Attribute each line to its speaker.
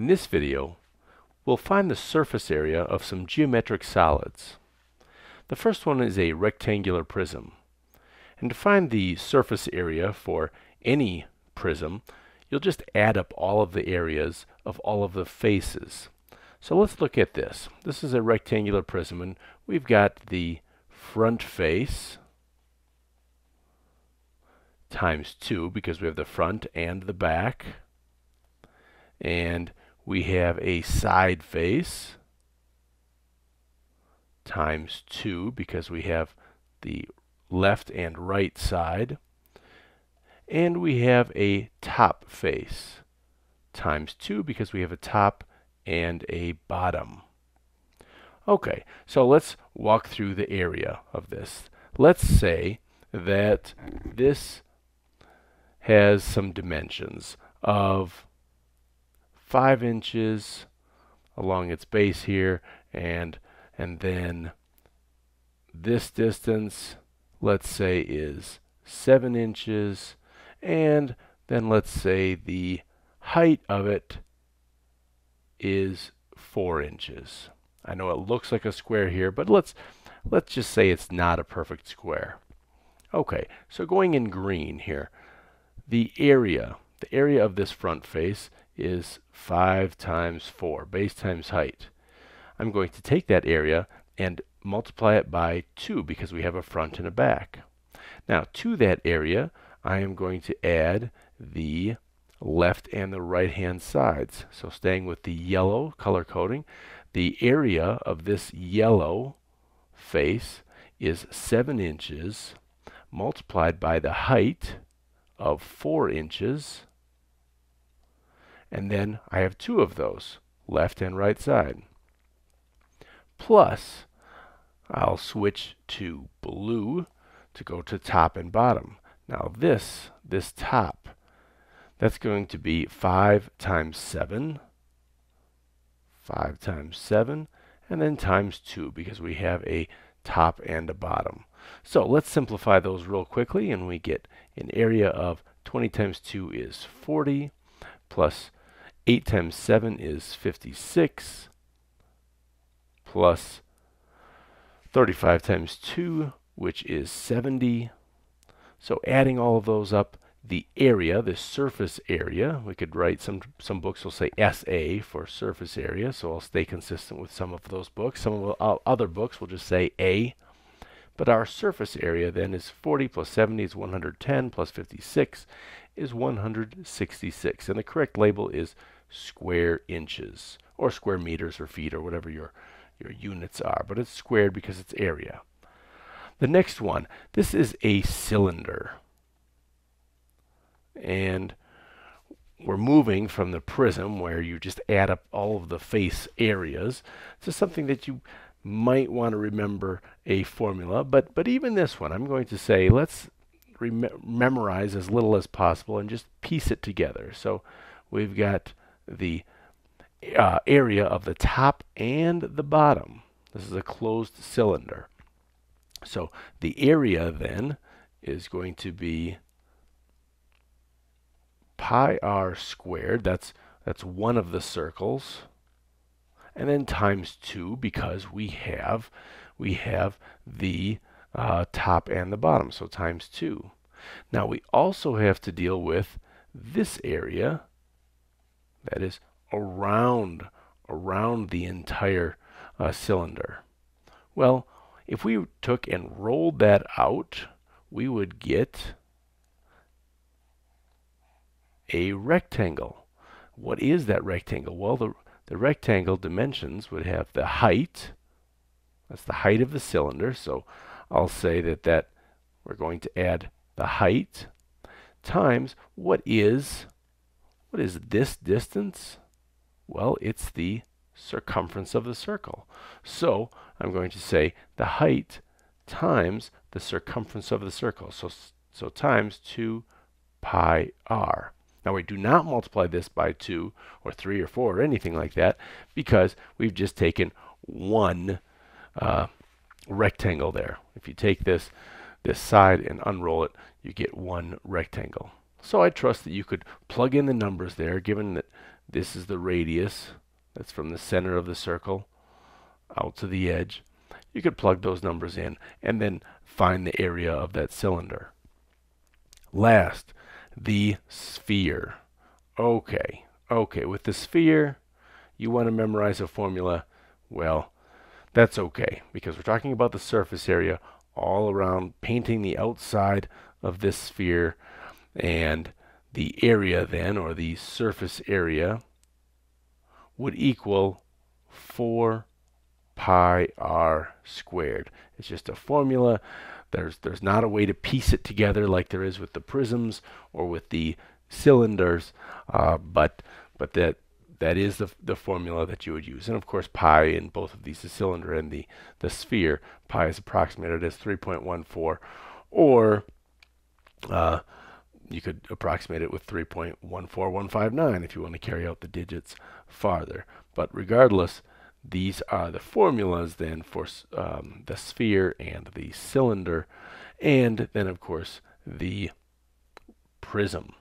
Speaker 1: In this video, we'll find the surface area of some geometric solids. The first one is a rectangular prism. And to find the surface area for any prism, you'll just add up all of the areas of all of the faces. So let's look at this. This is a rectangular prism and we've got the front face times 2 because we have the front and the back. And we have a side face times 2 because we have the left and right side. And we have a top face times 2 because we have a top and a bottom. Okay, so let's walk through the area of this. Let's say that this has some dimensions of 5 inches along its base here and and then this distance let's say is 7 inches and then let's say the height of it is 4 inches. I know it looks like a square here but let's let's just say it's not a perfect square. Okay, so going in green here, the area, the area of this front face is 5 times 4, base times height. I'm going to take that area and multiply it by 2 because we have a front and a back. Now to that area I am going to add the left and the right hand sides. So staying with the yellow color coding, the area of this yellow face is 7 inches multiplied by the height of 4 inches and then I have two of those left and right side plus I'll switch to blue to go to top and bottom. Now this, this top, that's going to be 5 times 7, 5 times 7, and then times 2 because we have a top and a bottom. So let's simplify those real quickly and we get an area of 20 times 2 is 40 plus 8 times 7 is 56 plus 35 times 2, which is 70. So adding all of those up, the area, the surface area, we could write some some books will say SA for surface area, so I'll stay consistent with some of those books. Some of uh, other books will just say A. But our surface area then is 40 plus 70 is 110 plus 56 is 166. And the correct label is square inches or square meters or feet or whatever your your units are, but it's squared because it's area. The next one, this is a cylinder. And we're moving from the prism where you just add up all of the face areas to something that you might want to remember a formula. But, but even this one, I'm going to say let's memorize as little as possible and just piece it together. So we've got the uh, area of the top and the bottom. This is a closed cylinder. So the area then is going to be pi r squared. That's that's one of the circles. And then times 2 because we have we have the uh, top and the bottom. So times 2. Now we also have to deal with this area that is around around the entire uh, cylinder. Well, if we took and rolled that out, we would get a rectangle. What is that rectangle? Well, the, the rectangle dimensions would have the height, that's the height of the cylinder, so I'll say that, that we're going to add the height times what is what is this distance? Well, it's the circumference of the circle. So I'm going to say the height times the circumference of the circle. So, so times 2 pi r. Now we do not multiply this by 2 or 3 or 4 or anything like that because we've just taken one uh, rectangle there. If you take this, this side and unroll it, you get one rectangle. So I trust that you could plug in the numbers there given that This is the radius. That's from the center of the circle out to the edge. You could plug those numbers in and then find the area of that cylinder. Last, the sphere. Okay, okay, with the sphere, you want to memorize a formula. Well, that's okay because we're talking about the surface area all around painting the outside of this sphere and the area then or the surface area would equal 4 pi r squared. It's just a formula. There's, there's not a way to piece it together like there is with the prisms or with the cylinders, uh, but, but that, that is the, the formula that you would use. And of course, pi in both of these, the cylinder and the, the sphere, pi is approximated as 3.14, or uh, you could approximate it with 3.14159 if you want to carry out the digits farther. But regardless, these are the formulas then for um, the sphere and the cylinder, and then of course the prism.